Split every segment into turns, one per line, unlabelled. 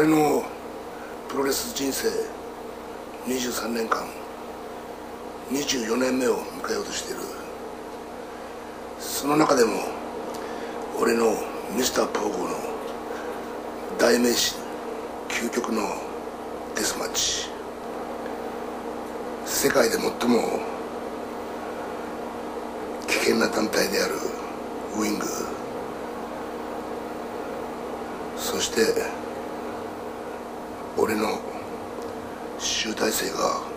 俺のプロレス人生23年間24年目を迎えようとしている。その中でも俺のミスターポーゴの代名詞究極のデスマッチ。世界で最も危険な団体であるウィング。そして俺の集大成が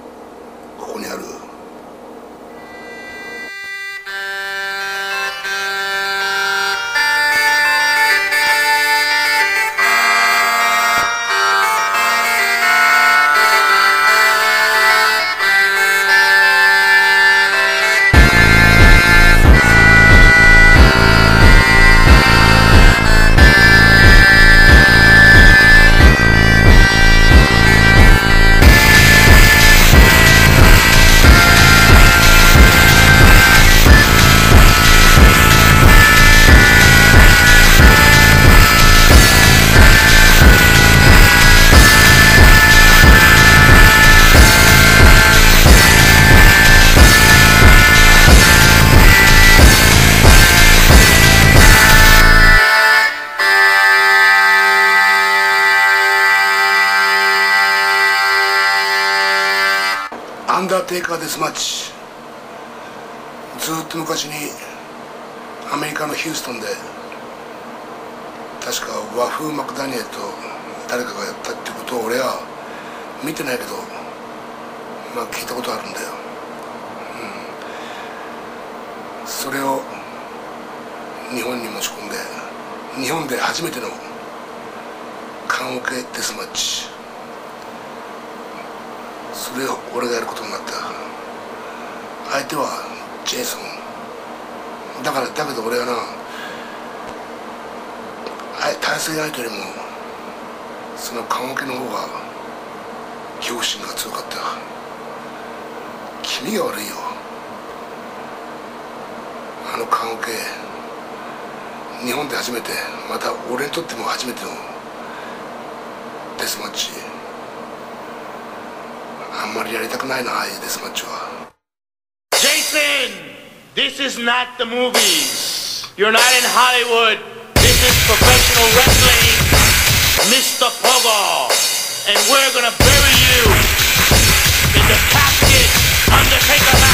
テイカーデスマッチ。ずっと昔にアメリカのヒューストンで確か和風マクダニエルと誰かがやったってことを俺は見てないけどまあ聞いたことあるんだよ、うん、それを日本に持ち込んで日本で初めての棺桶デスマッチ。それを俺がやることになった。相手はジェイソン。だからだけど俺はなあ対戦相手よりもその棺桶の方が恐怖心が強かった。君が悪いよ。あの棺桶日本で初めてまた俺にとっても初めてのデスマッチ。あんまりやりたくないなああいうデスマッチは
Jason, this is not the movies. You're not in Hollywood. This is professional wrestling. Mr. Pogo. And we're gonna bury you in the casket Undertaker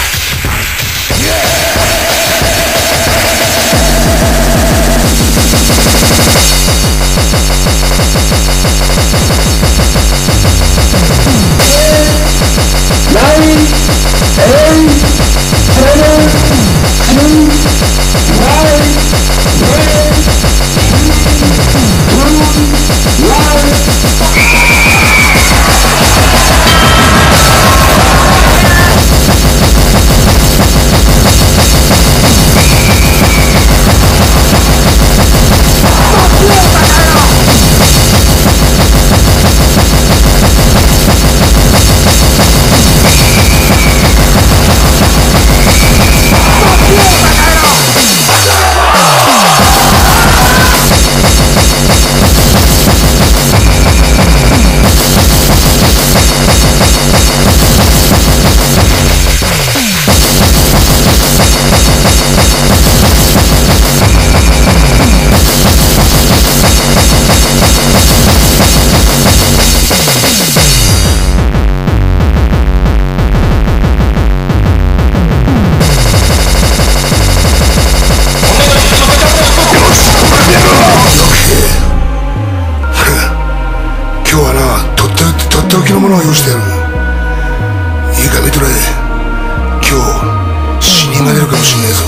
が出るかもしんねえぞ。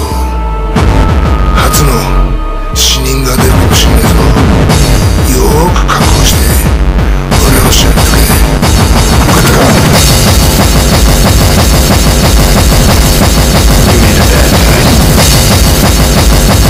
初の死人が出るかもしんねえぞ。よーく覚悟して俺の試合にとけ。分かったか
You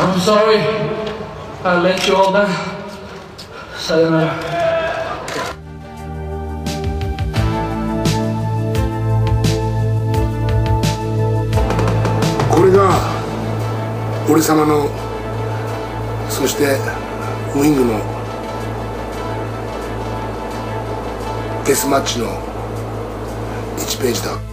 I'm sorry. I let you all down. さよなら
これが俺様のそしてウィングのデスマッチの1ページだ。